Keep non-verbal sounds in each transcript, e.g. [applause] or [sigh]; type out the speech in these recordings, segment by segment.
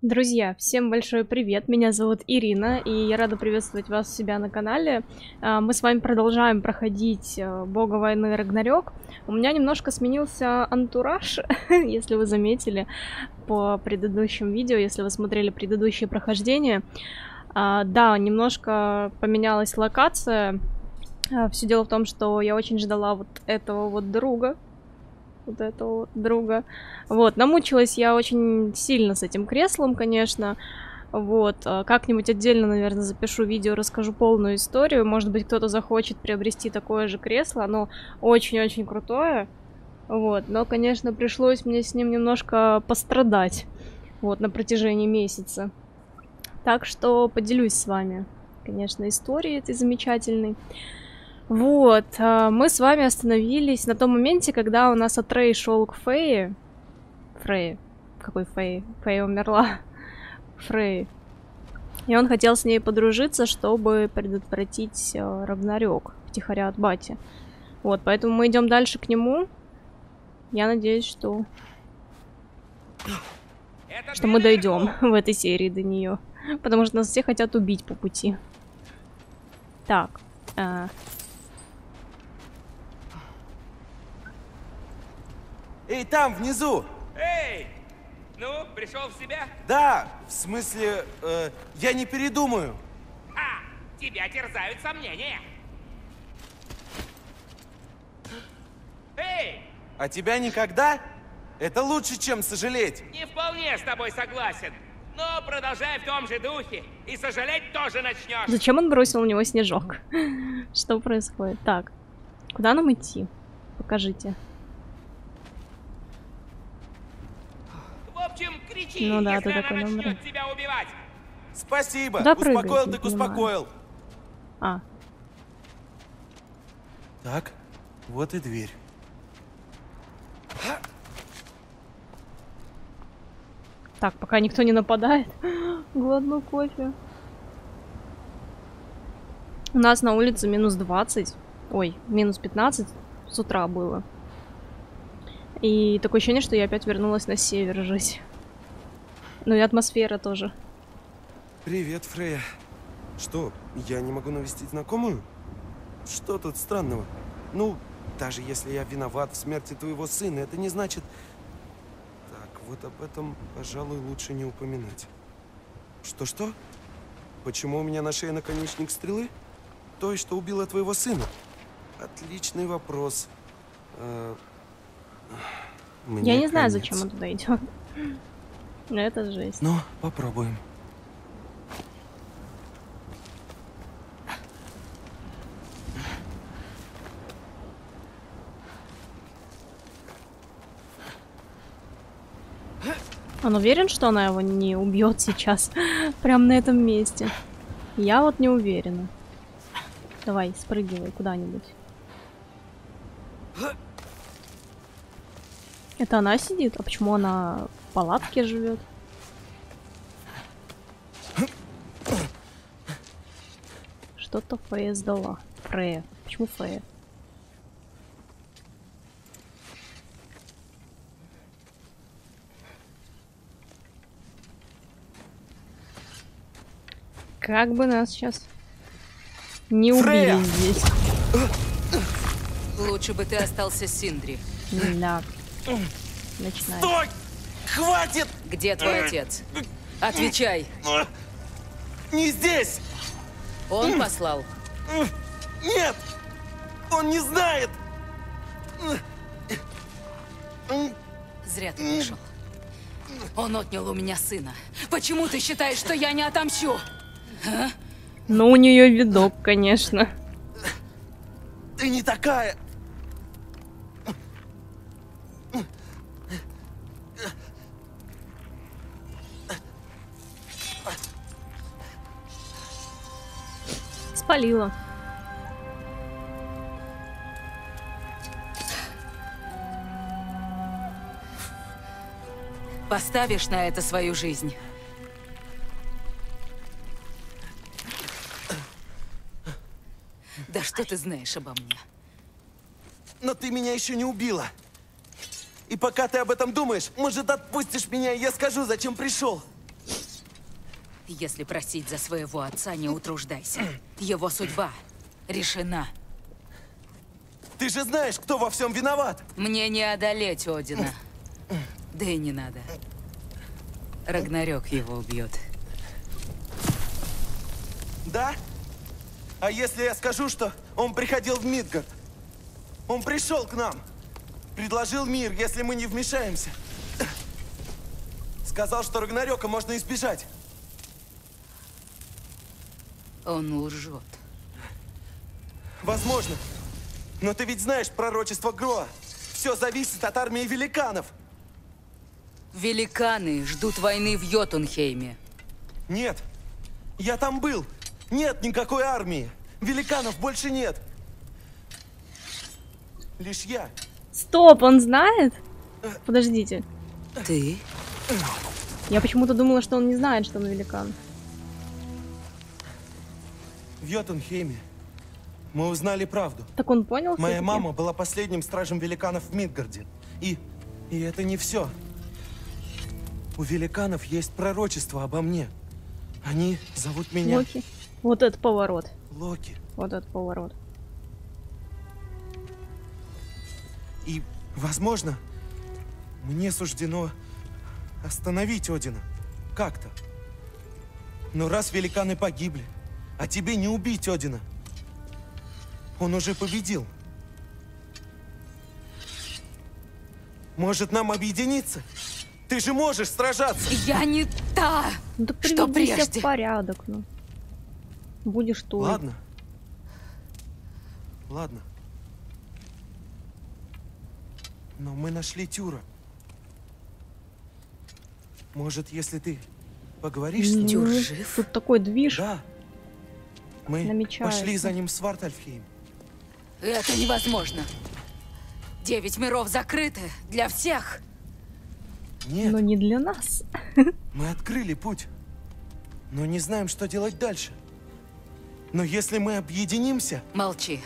Друзья, всем большой привет, меня зовут Ирина, и я рада приветствовать вас у себя на канале. А, мы с вами продолжаем проходить э, Бога войны Рагнарёк. У меня немножко сменился антураж, [laughs] если вы заметили по предыдущим видео, если вы смотрели предыдущие прохождения. А, да, немножко поменялась локация. А, Все дело в том, что я очень ждала вот этого вот друга, вот этого друга. Вот, намучилась я очень сильно с этим креслом, конечно. Вот, а, как-нибудь отдельно, наверное, запишу видео, расскажу полную историю. Может быть, кто-то захочет приобрести такое же кресло. Оно очень-очень крутое. Вот, но, конечно, пришлось мне с ним немножко пострадать. Вот, на протяжении месяца. Так что поделюсь с вами, конечно, историей этой замечательной. Вот, а, мы с вами остановились на том моменте, когда у нас Атрей шел к Фее. Фрей. Какой Фей? Фей умерла. [laughs] Фрей. И он хотел с ней подружиться, чтобы предотвратить э, Рагнарёк втихаря от Бати. Вот, поэтому мы идем дальше к нему. Я надеюсь, что... Это что мы дойдем [laughs] в этой серии до нее. Потому что нас все хотят убить по пути. Так. а, Эй, там, внизу! Эй! Ну, пришел в себя? Да, в смысле, э, я не передумаю. А, тебя терзают сомнения. Эй! А тебя никогда? Это лучше, чем сожалеть. Не вполне с тобой согласен. Но продолжай в том же духе. И сожалеть тоже начнешь. Зачем он бросил у него снежок? [laughs] Что происходит? Так. Куда нам идти? Покажите. В общем, кричи, Ну да, ты она такой начнет номер. тебя убивать. Спасибо. Да, прыгай, успокоил не так успокоил. А, Так, вот и дверь. так, пока никто не нападает. [gasps] Глотну кофе. У нас на улице минус 20. Ой, минус 15 с утра было. И такое ощущение, что я опять вернулась на север жить. Ну и атмосфера тоже. Привет, Фрея. Что, я не могу навестить знакомую? Что тут странного? Ну, даже если я виноват в смерти твоего сына, это не значит... Так, вот об этом, пожалуй, лучше не упоминать. Что-что? Почему у меня на шее наконечник стрелы? Той, что убила твоего сына? Отличный вопрос. Э, Я мне не знаю, конец. зачем он туда идет. Но это жесть. Ну, попробуем. Он уверен, что она его не убьет сейчас? [laughs] Прям на этом месте. Я вот не уверена. Давай, спрыгивай куда-нибудь. Это она сидит? А почему она палатке живет? Что-то Фрея сдала. Фрея. Почему Фрея? Как бы нас сейчас не убили Фрея! здесь. Лучше бы ты остался Синдри. Да. Начинай. Стой! Хватит! Где твой отец? Отвечай. Не здесь! Он послал. Нет! Он не знает! Зря ты пришел. Он отнял у меня сына. Почему ты считаешь, что я не отомщу? Ну, у нее видок, конечно. Ты не такая! Спалила. Поставишь на это свою жизнь. Да что ты знаешь обо мне? Но ты меня еще не убила. И пока ты об этом думаешь, может, отпустишь меня, и я скажу, зачем пришел. Если просить за своего отца, не утруждайся. Его судьба решена. Ты же знаешь, кто во всем виноват! Мне не одолеть Одина. Да и не надо. Рагнарёк его убьет. Да? А если я скажу, что он приходил в Мидгард? Он пришел к нам. Предложил мир, если мы не вмешаемся. Сказал, что Рагнарёка можно избежать. Он лжет. Возможно. Но ты ведь знаешь пророчество Гроа. Все зависит от армии великанов. Великаны ждут войны в Йотунхейме. Нет. Я там был. Нет никакой армии. Великанов больше нет. Лишь я. Стоп, он знает? Подождите. Ты? Я почему-то думала, что он не знает, что он великан. В Йотунхейме мы узнали правду. Так он понял Моя мама была последним стражем великанов в Мидгарде. И... и это не все. У великанов есть пророчество обо мне. Они зовут меня Локи. Вот этот поворот. Локи. Вот этот поворот. И, возможно, мне суждено остановить Одина. Как-то. Но раз великаны погибли, а тебе не убить Одина. Он уже победил. Может, нам объединиться? Ты же можешь сражаться! Я не та! Так Что прежде? в порядок, ну. Будешь тут. Ладно. Ладно. Но мы нашли Тюра. Может, если ты поговоришь с ним? Тюр жив? Тут такой движ. Да. Мы Намечается. пошли за ним в Свартальфхейм. Это невозможно. Девять миров закрыты для всех. Нет, Но не для нас. [laughs] мы открыли путь. Но не знаем, что делать дальше. Но если мы объединимся, Молчи.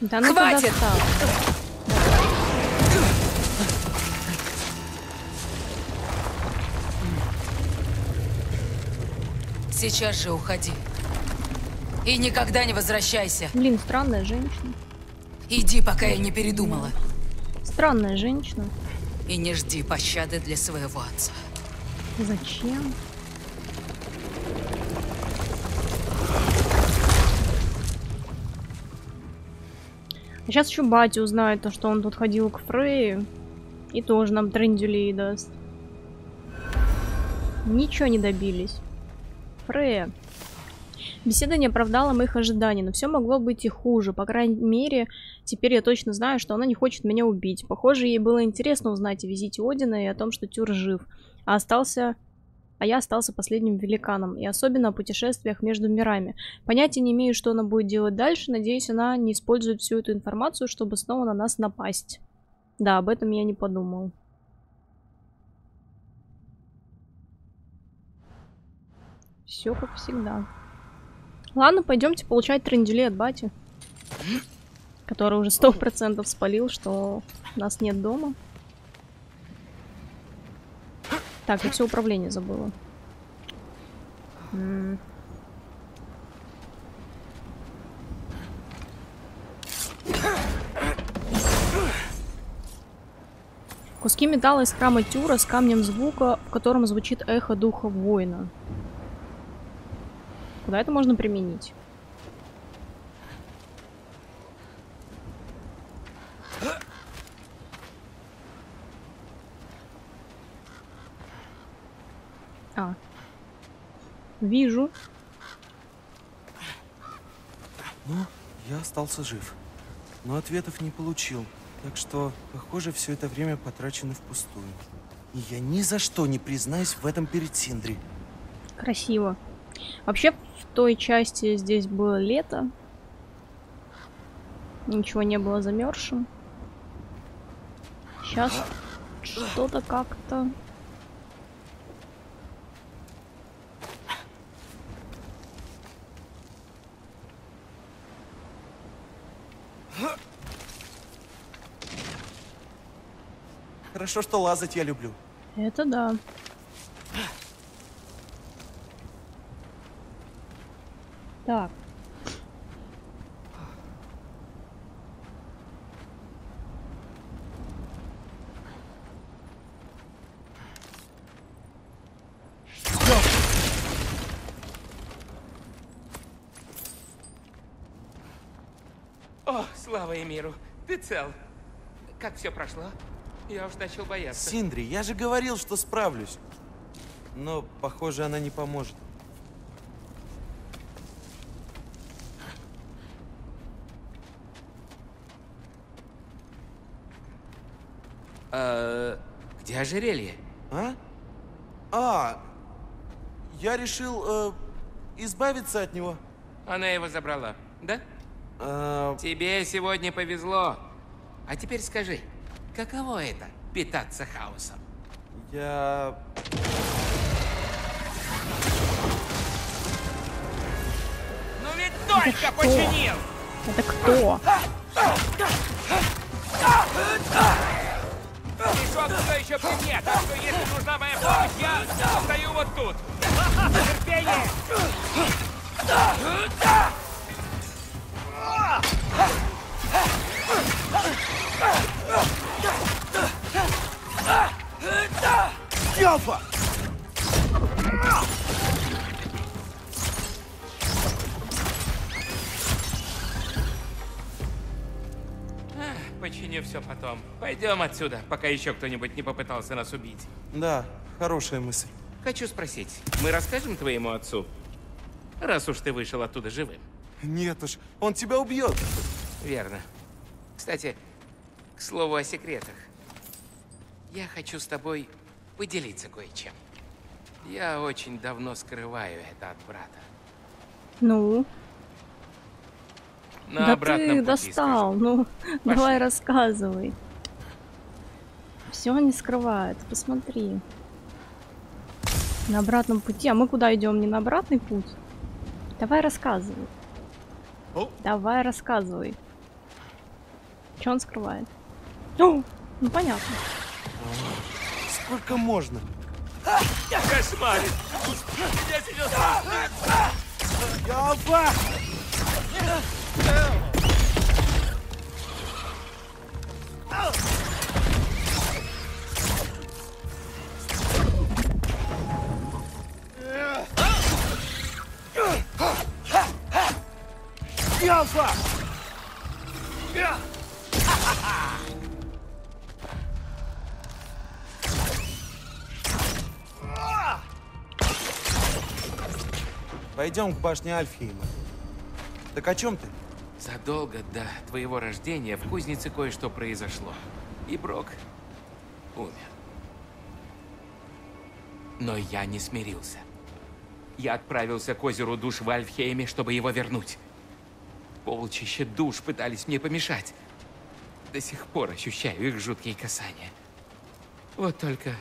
Да ну Хватит! стал. Сейчас же уходи. И никогда не возвращайся. Блин, странная женщина. Иди, пока я не передумала. Странная женщина. И не жди пощады для своего отца. Зачем? А сейчас еще батя узнает, то, что он тут ходил к Фрейе. И тоже нам трендюлей даст. Ничего не добились. Фрея. Беседа не оправдала моих ожиданий, но все могло быть и хуже. По крайней мере, теперь я точно знаю, что она не хочет меня убить. Похоже, ей было интересно узнать о визите Одина и о том, что Тюр жив. А остался... А я остался последним великаном, и особенно о путешествиях между мирами. Понятия не имею, что она будет делать дальше, надеюсь, она не использует всю эту информацию, чтобы снова на нас напасть. Да, об этом я не подумал. Все как всегда. Ладно, пойдемте получать трендюлей от бати. Который уже сто процентов спалил, что нас нет дома. Так, я все управление забыла. Куски металла из храма Тюра с камнем звука, в котором звучит эхо духа воина. Куда это можно применить? А. Вижу. Ну, я остался жив. Но ответов не получил. Так что, похоже, все это время потрачено впустую. И я ни за что не признаюсь в этом перед Синдри. Красиво. Вообще, в той части здесь было лето. Ничего не было замерзшим. Сейчас что-то как-то... Хорошо, что лазать я люблю. Это да. Так. О, слава Эмиру, ты цел. Как все прошло? Я уж начал бояться. Синдри, я же говорил, что справлюсь. Но, похоже, она не поможет. А, где ожерелье? А? А, я решил э, избавиться от него. Она его забрала, да? А, Тебе сегодня повезло. А теперь скажи, каково это питаться хаосом? я... Ну ведь только починил! Это кто? Мешок все еще при мне, так что если нужна моя помощь, я стою вот тут. Терпение! Ялфа! Починю все потом. Пойдем отсюда, пока еще кто-нибудь не попытался нас убить. Да, хорошая мысль. Хочу спросить, мы расскажем твоему отцу? Раз уж ты вышел оттуда живым. Нет уж, он тебя убьет. Верно. Кстати, к слову о секретах. Я хочу с тобой поделиться кое-чем. Я очень давно скрываю это от брата. Ну, На да обратном ты пути достал. скажу. Ну, давай Пошли. рассказывай. Все не скрывает. Посмотри. На обратном пути. А мы куда идем? Не на обратный путь? Давай рассказывай. О. Давай рассказывай. Что он скрывает? О, ну понятно. Сколько можно? Кошмарит! Я сейчас... Ялфа! Пойдем к башне Альфхейма. Так о чем ты? Задолго до твоего рождения в кузнице кое-что произошло. И Брок умер. Но я не смирился. Я отправился к озеру душ в Альфхейме, чтобы его вернуть. Полчища душ пытались мне помешать. До сих пор ощущаю их жуткие касания. Вот только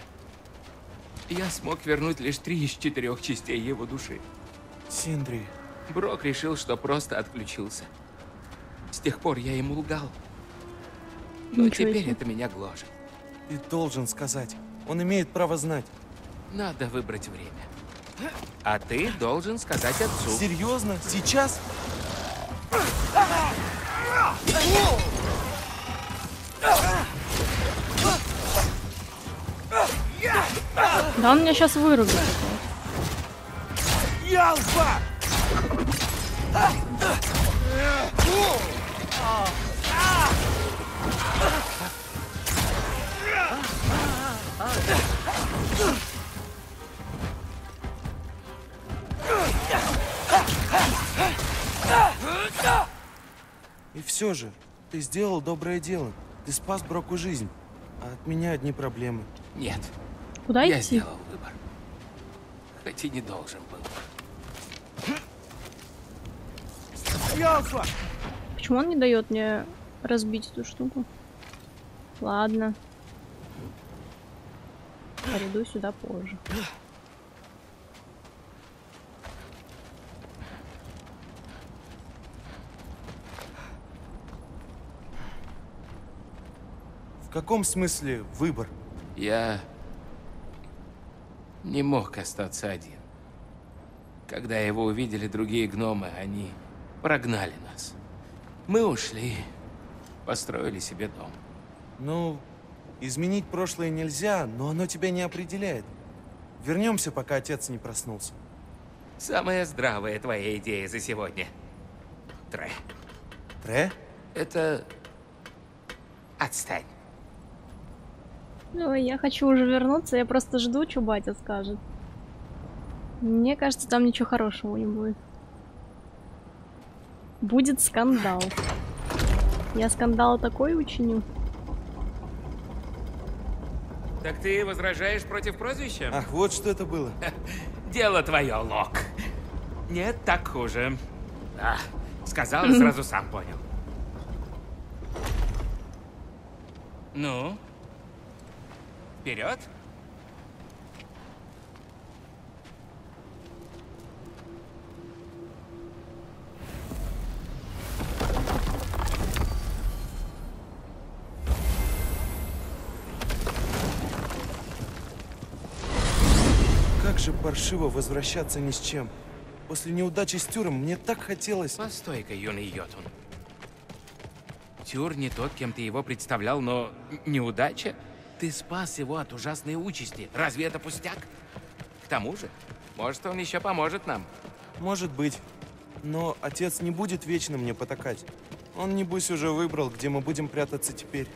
я смог вернуть лишь три из четырех частей его души. Синдри, Брок решил, что просто отключился. С тех пор я ему лгал. Но Ничего теперь себе. это меня гложет. ты должен сказать. Он имеет право знать. Надо выбрать время. А ты должен сказать отцу. Серьезно? Сейчас? Да он меня сейчас вырубит. Ялфа! И все же, ты сделал доброе дело. Ты спас Броку жизнь. А от меня одни проблемы. Нет, Куда я идти? сделал выбор. Хоть и не должен был. Ялфа! Почему он не дает мне разбить эту штуку? Ладно. Приду сюда позже. В каком смысле выбор? Я не мог остаться один. Когда его увидели другие гномы, они прогнали. Мы ушли, построили себе дом. Ну, изменить прошлое нельзя, но оно тебя не определяет. Вернемся, пока отец не проснулся. Самая здравая твоя идея за сегодня. Трэ. Тре? Это... Отстань. Ну, я хочу уже вернуться, я просто жду, что батя скажет. Мне кажется, там ничего хорошего не будет. Будет скандал. Я скандал такой учиню. Так ты возражаешь против прозвища? Ах, вот что это было. Дело твое, Лок. Нет, так хуже. Да, сказал и [laughs] сразу сам понял. Ну? Вперед? Паршиво возвращаться ни с чем. После неудачи с Тюром мне так хотелось... Постой-ка, юный Йотун. Тюр не тот, кем ты его представлял, но неудача? Ты спас его от ужасной участи. Разве это пустяк? К тому же, может, он еще поможет нам. Может быть. Но отец не будет вечно мне потакать. Он, небось, уже выбрал, где мы будем прятаться теперь.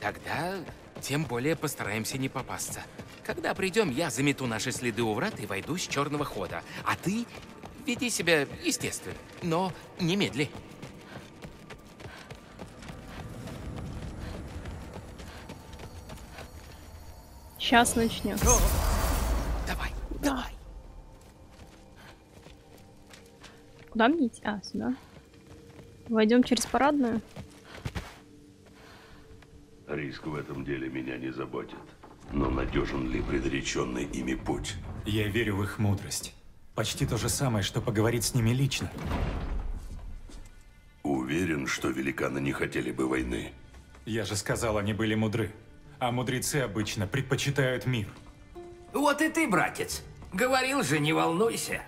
Тогда тем более постараемся не попасться. Когда придем, я замету наши следы у врат и войду с черного хода. А ты веди себя естественно, но немедли. Сейчас начнется. Давай, давай. Куда мне идти? А, сюда. Войдем через парадную. Риск в этом деле меня не заботит. Но надежен ли предреченный ими путь? Я верю в их мудрость. Почти то же самое, что поговорить с ними лично. Уверен, что великаны не хотели бы войны. Я же сказал, они были мудры. А мудрецы обычно предпочитают мир. Вот и ты, братец. Говорил же, не волнуйся.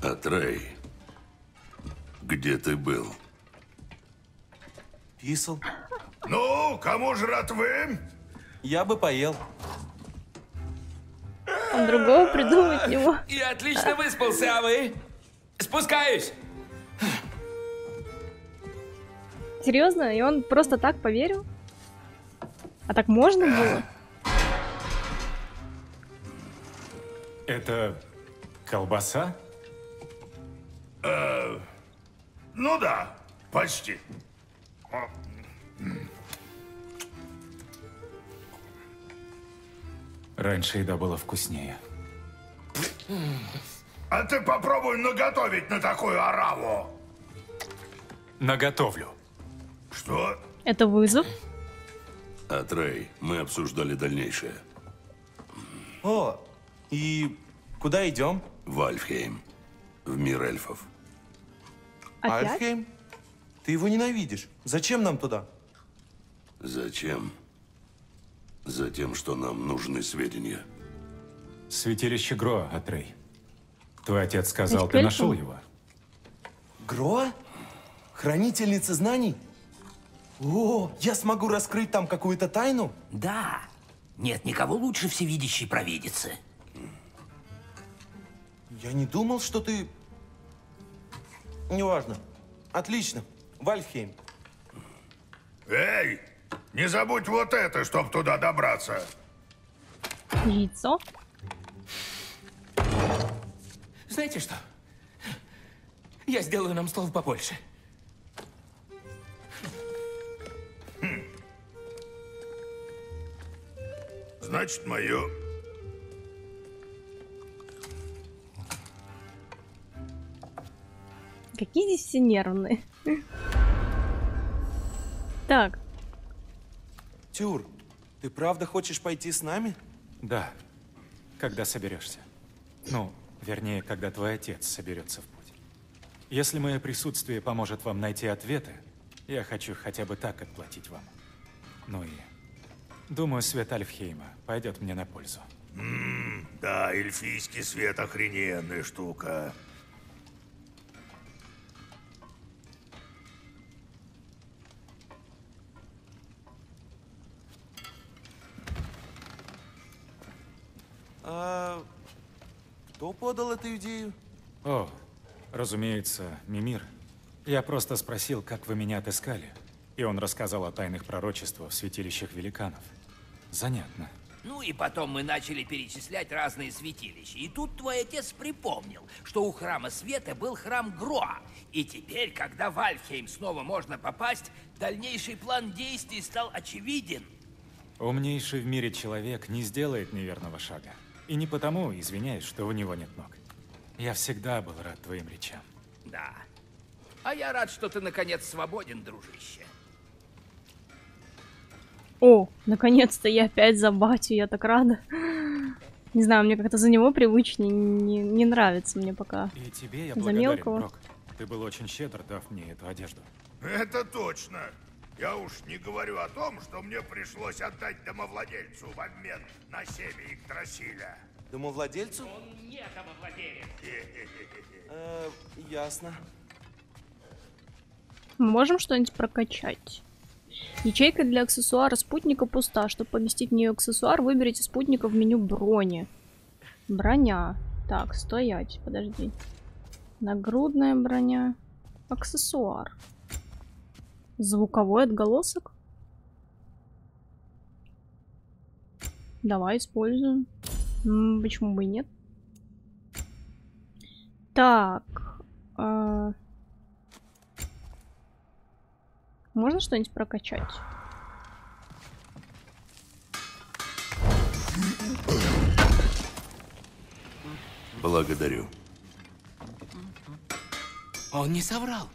Атрей, где ты был? Писал. Ну, кому жратвы? Я бы поел. Он другого придумать не мог. Я отлично выспался, а вы? Спускаюсь. Серьезно? И он просто так поверил? А так можно было? Это колбаса? Ну да, почти. Раньше еда была вкуснее. А ты попробуй наготовить на такую ораву. Наготовлю. Что? Это вызов? Атрей, мы обсуждали дальнейшее. О, и куда идем? Вальфхейм, в мир эльфов. Опять? Альфхейм? Ты его ненавидишь. Зачем нам туда? Зачем? Затем, что нам нужны сведения. Святилище Гроа, Атрей. Твой отец сказал, ты нашел его? Гроа? Хранительница знаний? О, я смогу раскрыть там какую-то тайну? Да. Нет никого лучше всевидящей провидицы. Я не думал, что ты... Неважно. Отлично. Вальфхейм. Эй, не забудь вот это, чтоб туда добраться. Яйцо? Знаете что? Я сделаю нам стол побольше. Значит, мое. Какие здесь все нервные. [laughs] Так, Тюр, ты правда хочешь пойти с нами? Да. Когда соберешься. Ну, вернее, когда твой отец соберется в путь. Если мое присутствие поможет вам найти ответы, я хочу хотя бы так отплатить вам. Ну и... Думаю, свет Альфхейма пойдет мне на пользу. Да, эльфийский свет охрененная штука. Кто подал эту идею? О, разумеется, Мимир. Я просто спросил, как вы меня отыскали. И он рассказал о тайных пророчествах в святилищах великанов. Занятно. Ну и потом мы начали перечислять разные святилища. И тут твой отец припомнил, что у Храма Света был храм Гроа. И теперь, когда в Альфхейм снова можно попасть, дальнейший план действий стал очевиден. Умнейший в мире человек не сделает неверного шага. И не потому, извиняюсь, что у него нет ног. Я всегда был рад твоим речам. Да. А я рад, что ты наконец свободен, дружище. О, наконец-то я опять за батю, я так рада. Не знаю, мне как-то за него привычнее, не, не нравится мне пока. И тебе я За благодарен, мелкого. Брок. Ты был очень щедр, дав мне эту одежду. Это точно. Я уж не говорю о том, что мне пришлось отдать домовладельцу в обмен на семя Игдрасиля. Домовладельцу? Он не домовладелец. Э, ясно. Мы можем что-нибудь прокачать? Ячейка для аксессуара спутника пуста. Чтобы поместить в нее аксессуар, выберите спутника в меню брони. Броня. Так, стоять, подожди. Нагрудная броня. Аксессуар. Звуковой отголосок. Давай используем. М, почему бы и нет? Так. а, Можно что-нибудь прокачать? Благодарю. Он не соврал.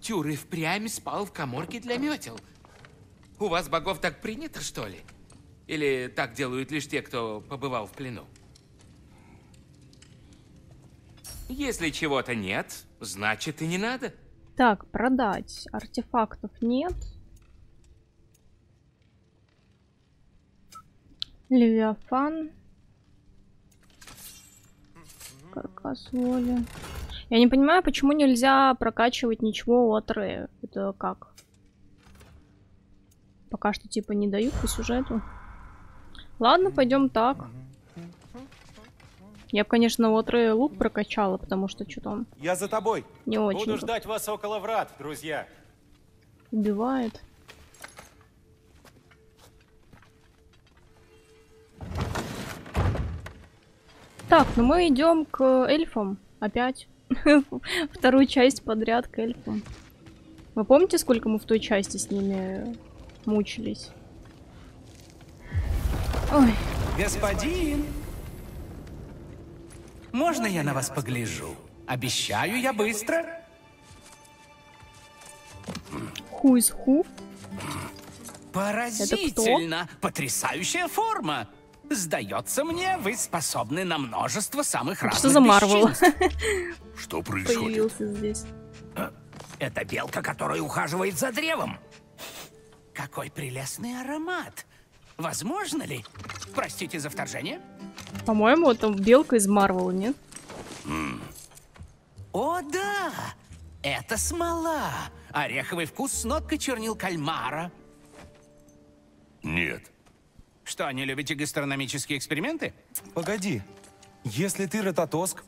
Тюр и впрямь спал в коморке для метел. У вас богов так принято, что ли? Или так делают лишь те, кто побывал в плену? Если чего-то нет, значит и не надо. Так, продать. Артефактов нет. Левиафан. Каркас воли. Я не понимаю, почему нельзя прокачивать ничего от Рэя. Это как? Пока что типа не дают по сюжету. Ладно, пойдем так. Я бы, конечно, от Рэя лук прокачала, потому что что-то он Я за тобой. не очень Буду ждать вас около врат, друзья. убивает. Так, ну мы идем к эльфам. Опять. [laughs] Вторую часть подряд к эльфам. Вы помните, сколько мы в той части с ними мучились? Ой, Господин! Можно я на вас погляжу? Обещаю, я быстро. who is who? Поразительно! Потрясающая форма! Сдается мне, вы способны на множество самых разных Что за Марвел. [laughs] Что происходит? появился здесь? Это белка, которая ухаживает за древом. Какой прелестный аромат! Возможно ли? Простите за вторжение? По-моему, это белка из Марвела, нет? О, да! Это смола! Ореховый вкус с ноткой чернил кальмара. Нет. Что, не любите гастрономические эксперименты? Погоди. Если ты Рототоск,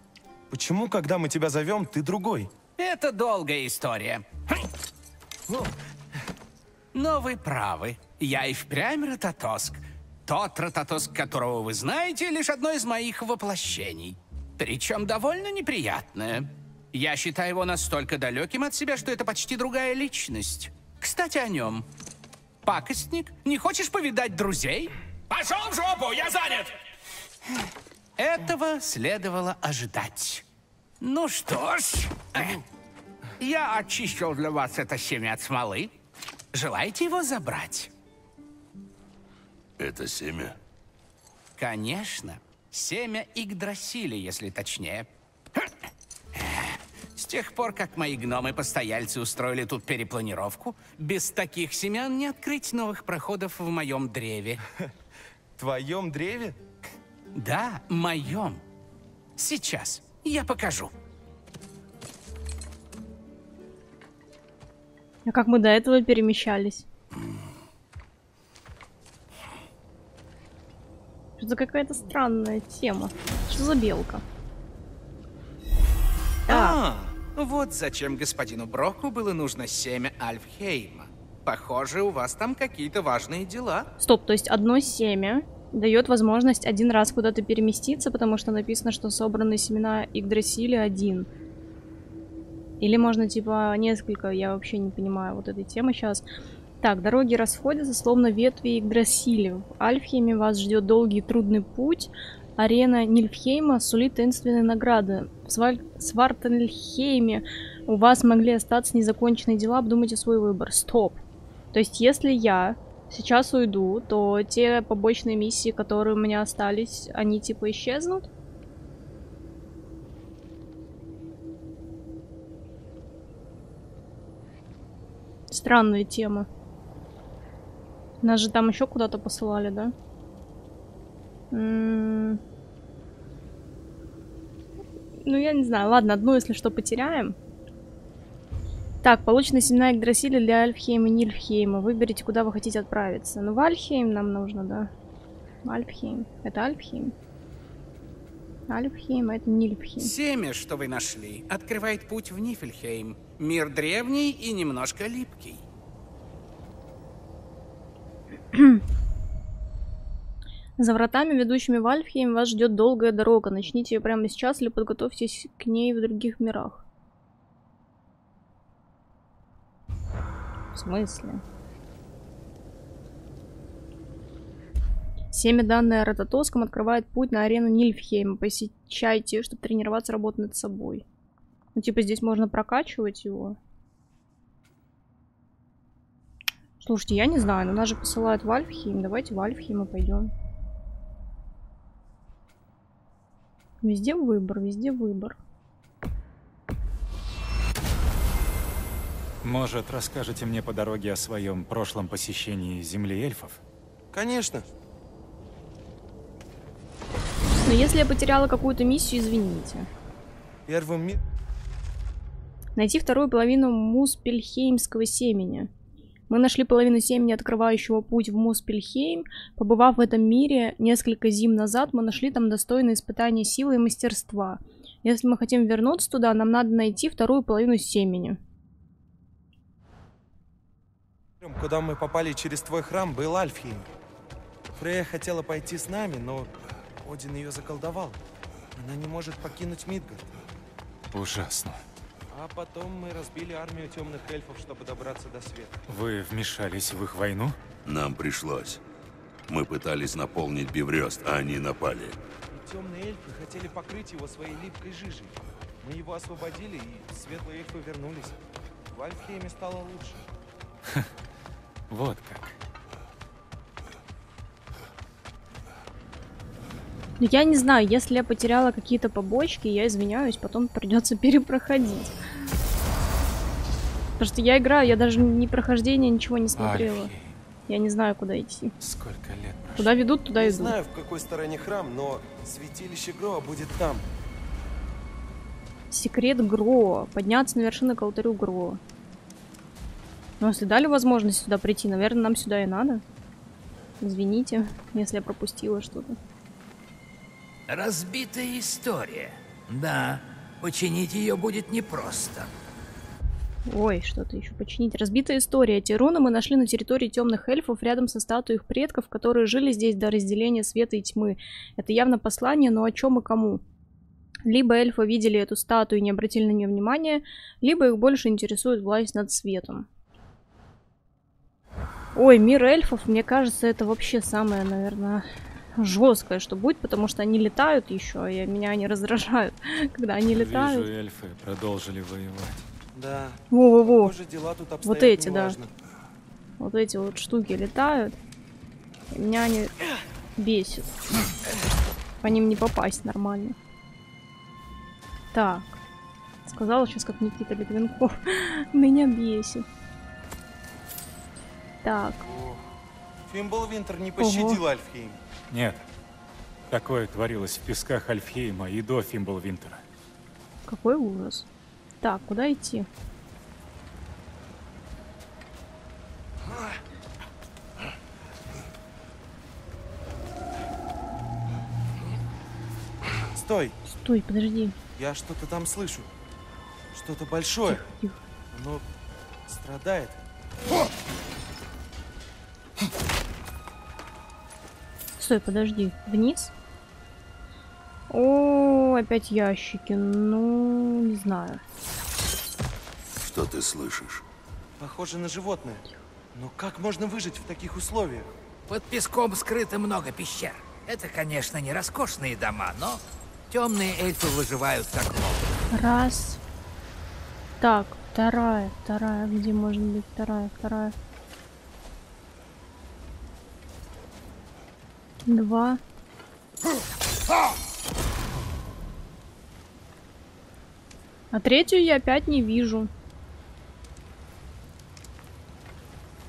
почему, когда мы тебя зовем, ты другой? Это долгая история. Но вы правы. Я и впрямь Рототоск. Тот Рототоск, которого вы знаете, лишь одно из моих воплощений. Причем довольно неприятное. Я считаю его настолько далеким от себя, что это почти другая личность. Кстати, о нем. Пакостник, не хочешь повидать друзей? Пошел в жопу, я занят! Этого следовало ожидать. Ну что ж, э, я очистил для вас это семя от смолы. Желаете его забрать? Это семя? Конечно. Семя Игдрасиля, если точнее. С тех пор, как мои гномы-постояльцы устроили тут перепланировку, без таких семян не открыть новых проходов в моем древе. В твоем древе? Да, моем. Сейчас. Я покажу. А как мы до этого перемещались? Что за какая-то странная тема? Что за белка? А, вот зачем господину Броку было нужно семя Альфхейма. Похоже, у вас там какие-то важные дела. Стоп, то есть одно семя дает возможность один раз куда-то переместиться, потому что написано, что собранные семена Игдрасиля один. Или можно, типа, несколько, я вообще не понимаю вот этой темы сейчас. Так, дороги расходятся, словно ветви Игдрасиля. В Альфхейме вас ждет долгий и трудный путь. Арена Нильфхейма сулит таинственные награды. В Сваль... Свартенхейме у вас могли остаться незаконченные дела, обдумайте свой выбор. Стоп. То есть, если я сейчас уйду, то те побочные миссии, которые у меня остались, они типа исчезнут? Странная тема. Нас же там еще куда-то посылали, да? М -м ну, я не знаю. Ладно, одну, если что, потеряем. Так, полученный семена Игдрасиля для Альфхейма и Нильфхейма. Выберите, куда вы хотите отправиться. Ну, в Альфхейм нам нужно, да. Альфхейм. Это Альфхейм? Альфхейм, а это Нильфхейм. Семя, что вы нашли, открывает путь в Нифельхейм. Мир древний и немножко липкий. [clears throat] За вратами, ведущими в Альфхейм, вас ждет долгая дорога. Начните ее прямо сейчас или подготовьтесь к ней в других мирах. В смысле? Семя, данное Рототоском, открывает путь на арену Нильфхейма. Посещайте, чтобы тренироваться, работать над собой. Ну, типа, здесь можно прокачивать его. Слушайте, я не знаю, но нас же посылают в Альфхейм. Давайте в Альфхейм и пойдем. Везде выбор, везде выбор. Может, расскажете мне по дороге о своем прошлом посещении Земли эльфов? Конечно. Но если я потеряла какую-то миссию, извините. Первым ми... Найти вторую половину Муспельхеймского семени. Мы нашли половину семени, открывающего путь в Муспельхейм. Побывав в этом мире несколько зим назад, мы нашли там достойное испытание силы и мастерства. Если мы хотим вернуться туда, нам надо найти вторую половину семени. Куда мы попали через твой храм, был Альфхейм. Фрея хотела пойти с нами, но Один ее заколдовал. Она не может покинуть Мидгард. Ужасно. А потом мы разбили армию темных эльфов, чтобы добраться до света. Вы вмешались в их войну? Нам пришлось. Мы пытались наполнить Биврёст, а они напали. И темные эльфы хотели покрыть его своей липкой жижей. Мы его освободили, и светлые эльфы вернулись. В Альфхейме стало лучше. [laughs] Вот как. Ну, я не знаю, если я потеряла какие-то побочки, я извиняюсь, потом придется [laughs] перепроходить. Потому что я играю, я даже ни прохождения, ничего не смотрела. Альфи. Я не знаю, куда идти. Сколько лет прошло? Куда ведут, туда Не иду. знаю, в какой стороне храм, но святилище Гроа будет там. Секрет Гро. Подняться на вершину к алтарю Гро. Ну, если дали возможность сюда прийти, наверное, нам сюда и надо. Извините, если я пропустила что-то. Разбитая история. Да, починить ее будет непросто. Ой, что-то еще починить. Разбитая история. Эти руны мы нашли на территории темных эльфов рядом со статуей их предков, которые жили здесь до разделения света и тьмы. Это явно послание, но о чем и кому? Либо эльфы видели эту статую и не обратили на нее внимания, либо их больше интересует власть над светом. Ой, мир эльфов, мне кажется, это вообще самое, наверное, жесткое, что будет, потому что они летают еще, и меня они раздражают, [laughs] когда они летают. Вижу, эльфы продолжили воевать. Да. Дела тут обстоят Вот эти, да. неважно. Вот эти вот штуки летают. И меня они бесят. По ним не попасть нормально. Так. Сказала сейчас, как Никита Литвинков. [laughs] Меня бесит. Так. Фимбл Винтер не пощадил Альфхейм. Нет, Такое творилось в песках Альфхейма и до Фимблвинтера. Какой ужас. Так, куда идти? Стой! Стой, подожди. Я что-то там слышу. Что-то большое. Тихо, тихо. Оно страдает. Стой, подожди. Вниз? О, опять ящики. Ну, не знаю. Что ты слышишь? Похоже на животное. Но как можно выжить в таких условиях? Под песком скрыто много пещер. Это, конечно, не роскошные дома, но темные эльфы выживают как могут. Раз. Так, вторая, вторая. Где может быть вторая, вторая? Два. А третью я опять не вижу.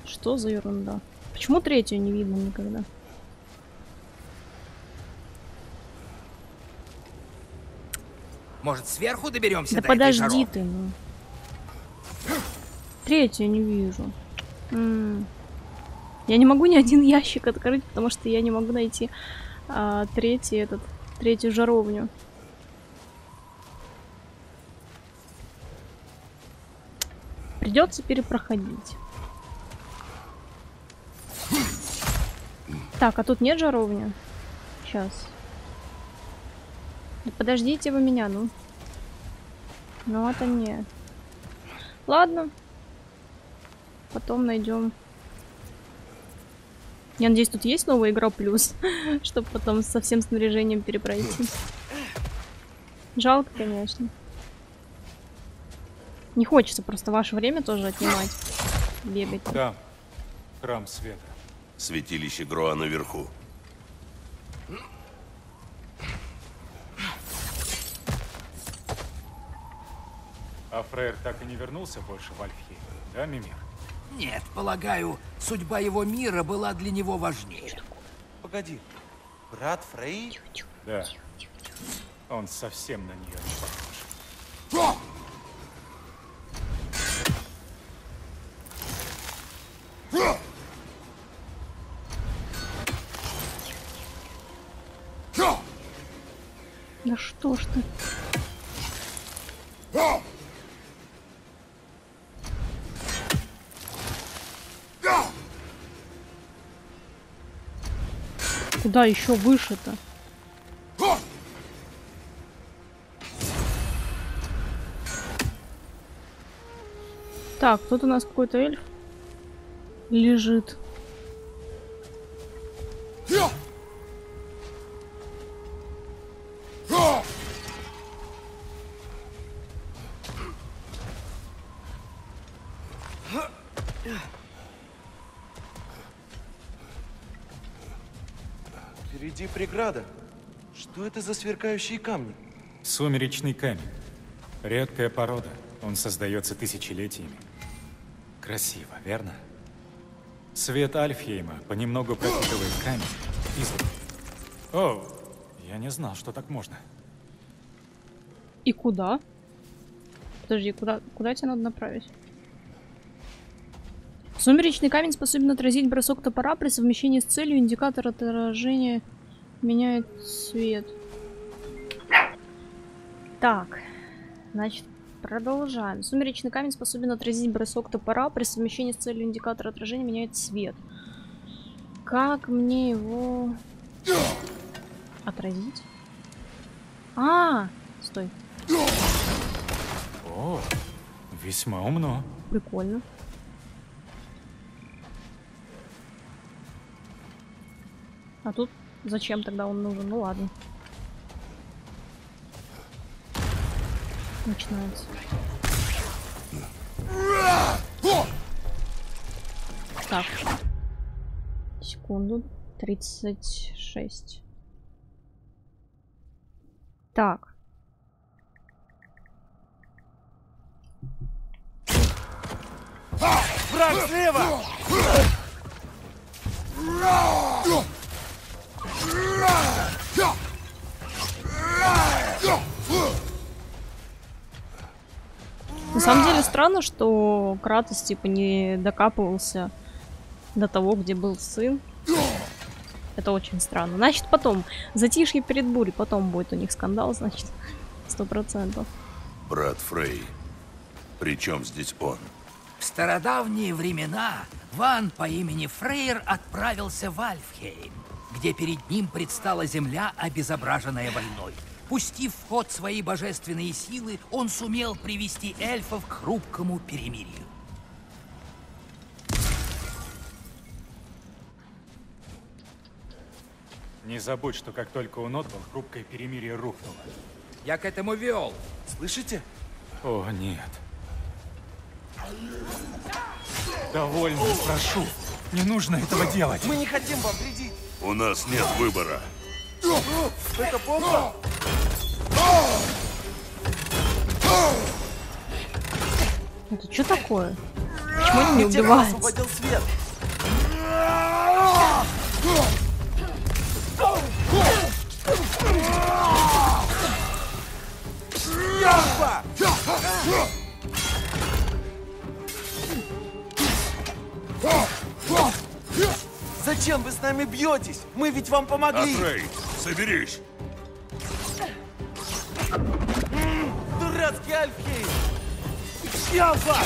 Что за ерунда? Почему третью не видно никогда? Может, сверху доберемся Да до этой подожди жаровни? ты, ну. Третью не вижу. М. Я не могу ни один ящик открыть, потому что я не могу найти а, третий этот, третью жаровню. Придется перепроходить. Так, а тут нет жаровни? Сейчас. Да подождите вы меня, ну. Ну это не. Ладно. Потом найдем. Я надеюсь, тут есть новая игра плюс, [laughs] чтобы потом со всем снаряжением перепройти. Жалко, конечно. Не хочется просто ваше время тоже отнимать. Бегать. Там. Храм света. Святилище Гроа наверху. А Фрейр так и не вернулся больше в Альфхейм, да, Мимир? Нет, полагаю, судьба его мира была для него важнее. Погоди. Брат Фрей? Да. Он совсем на нее не похож. Куда еще выше-то? Так, тут у нас какой-то эльф лежит. Преграда. Что это за сверкающие камни? Сумеречный камень. Редкая порода. Он создается тысячелетиями. Красиво, верно? Свет Альфхейма понемногу пропитывает камень. Из... О, я не знал, что так можно. И куда? Подожди, куда, куда тебя надо направить? Сумеречный камень способен отразить бросок топора при совмещении с целью. Индикатор отражения меняет цвет. Так, значит, продолжаем. Сумеречный камень способен отразить бросок топора при совмещении с целью. Индикатор отражения меняет цвет. Как мне его отразить? А, стой. О, весьма умно. Прикольно. А тут зачем тогда он нужен? Ну ладно. Начинается. Так. Секунду. 36. Так. Враг слева! На самом деле странно, что Кратос типа не докапывался до того, где был сын. Это очень странно. Значит, потом. Затишье перед бурей. Потом будет у них скандал, значит. Сто процентов. Брат Фрей. Причем здесь он? В стародавние времена Ван по имени Фрейр отправился в Альфхейм где перед ним предстала земля, обезображенная войной. Пустив в ход свои божественные силы, он сумел привести эльфов к хрупкому перемирию. Не забудь, что как только он отбыл, хрупкое перемирие рухнуло. Я к этому вел. Слышите? О, нет. Довольно, прошу. Не нужно этого делать. Мы не хотим вам вредить. У нас нет выбора. Это помпа? Это что такое? Почему они не убиваются? освободил свет. Зачем вы с нами бьетесь? Мы ведь вам помогли. Фрей, соберись. Дурацкий Альфхейм! Ямба!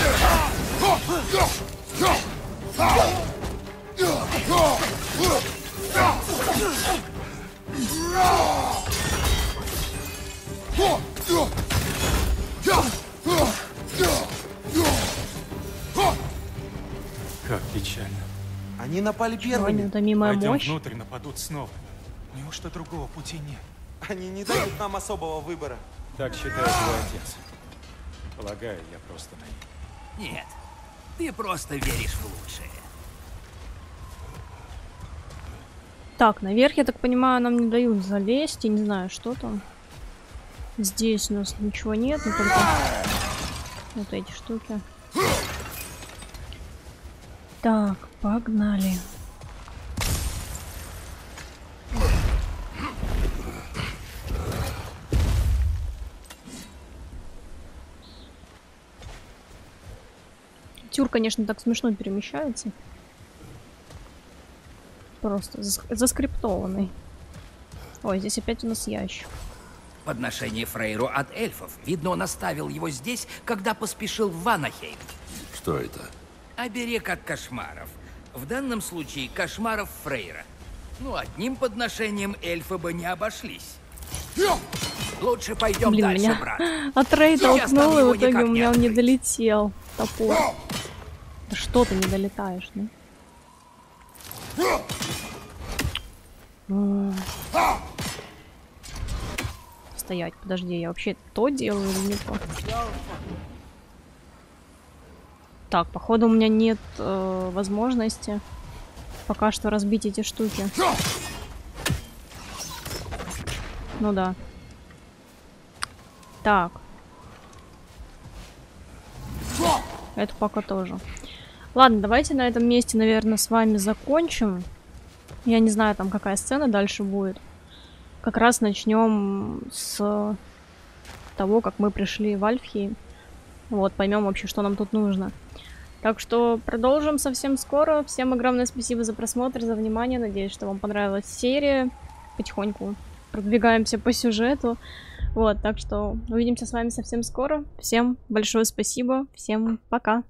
Как Они напали первыми. неутомимая Пойдем мощь? внутрь, нападут снова. Неужто другого пути нет? Они не дают нам особого выбора. Так считает твой отец. Полагаю, я просто наивен. Нет, ты просто веришь в лучшее. Так, наверх, я так понимаю, нам не дают залезть. Я не знаю, что там. Здесь у нас ничего нет, но только вот эти штуки. Так, погнали. Тюр, конечно, так смешно перемещается. Просто зас- заскриптованный. Ой, здесь опять у нас ящик. Подношение Фрейру от эльфов. Видно, он оставил его здесь, когда поспешил в Ванахейм. Что это? Оберег от кошмаров. В данном случае кошмаров Фрейра. Ну, одним подношением эльфы бы не обошлись. Лучше пойдем Блин, дальше, меня брат. [laughs] от Рей толкнул, и в итоге у меня он не долетел. Топор. Да что ты не долетаешь, ну? Стоять, подожди, я вообще то делаю или не то? Так, походу у меня нет э, возможности пока что разбить эти штуки. Ну да. Так. Это пока тоже. Ладно, давайте на этом месте, наверное, с вами закончим. Я не знаю, там какая сцена дальше будет. Как раз начнем с того, как мы пришли в Альфхейм. Вот, поймем вообще, что нам тут нужно. Так что продолжим совсем скоро. Всем огромное спасибо за просмотр, за внимание. Надеюсь, что вам понравилась серия. Потихоньку продвигаемся по сюжету. Вот, так что увидимся с вами совсем скоро. Всем большое спасибо. Всем пока.